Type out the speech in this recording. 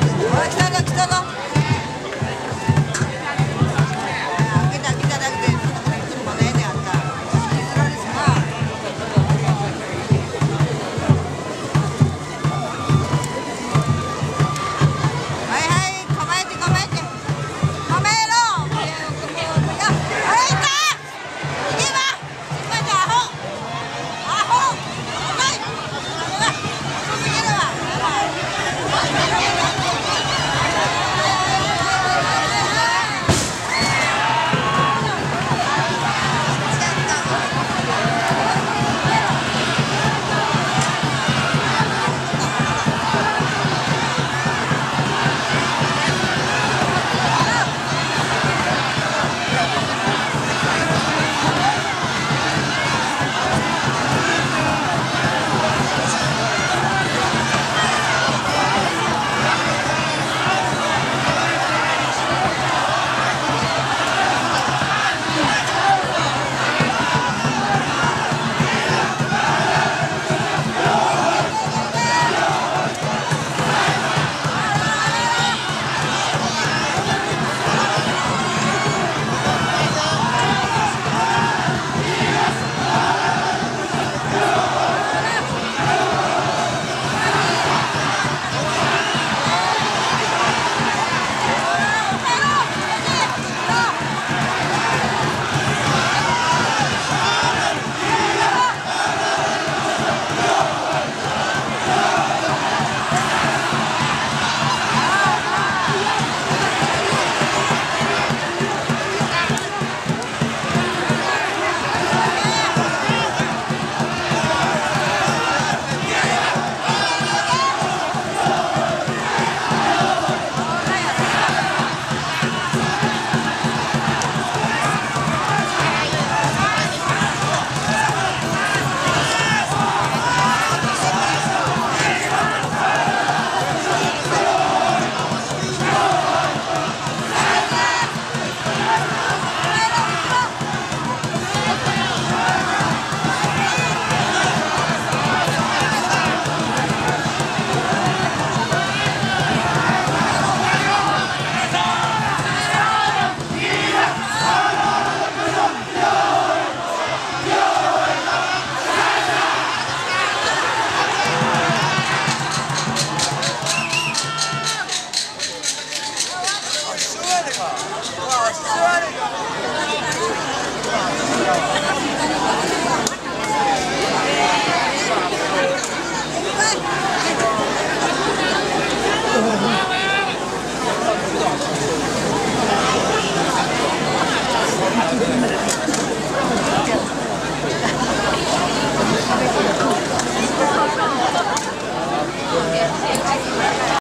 来たな来たな